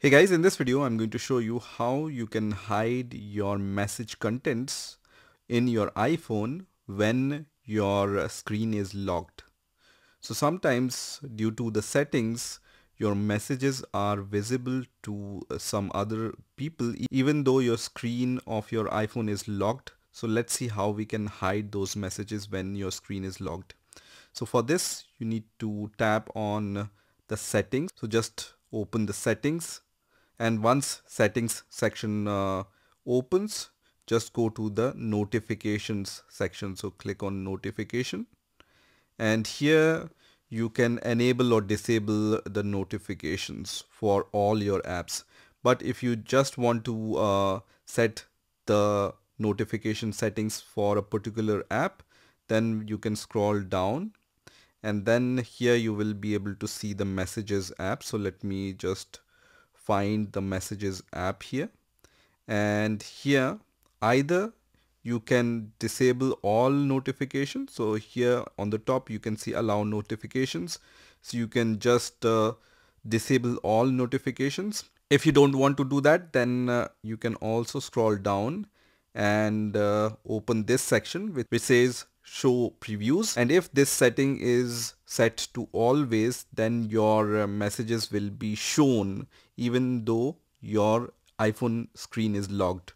Hey guys, in this video I'm going to show you how you can hide your message contents in your iPhone when your screen is locked. So sometimes due to the settings your messages are visible to some other people even though your screen of your iPhone is locked. So let's see how we can hide those messages when your screen is locked. So for this you need to tap on the settings. So just open the settings and once settings section uh, opens just go to the notifications section. So click on notification. And here you can enable or disable the notifications for all your apps. But if you just want to uh, set the notification settings for a particular app then you can scroll down. And then here you will be able to see the messages app. So let me just find the messages app here. And here either you can disable all notifications. So here on the top you can see allow notifications. So you can just uh, disable all notifications. If you don't want to do that then uh, you can also scroll down and uh, open this section which, which says show previews. And if this setting is set to always then your uh, messages will be shown even though your iPhone screen is locked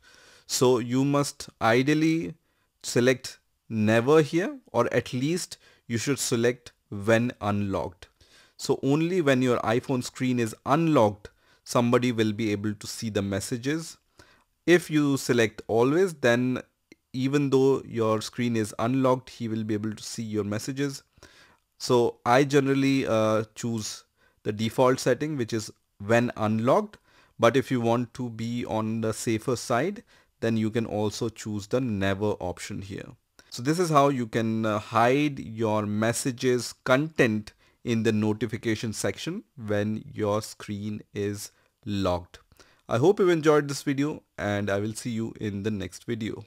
so you must ideally select never here or at least you should select when unlocked so only when your iPhone screen is unlocked somebody will be able to see the messages. If you select always then even though your screen is unlocked he will be able to see your messages so I generally uh, choose the default setting which is when unlocked. But if you want to be on the safer side then you can also choose the never option here. So this is how you can uh, hide your messages content in the notification section when your screen is locked. I hope you enjoyed this video and I will see you in the next video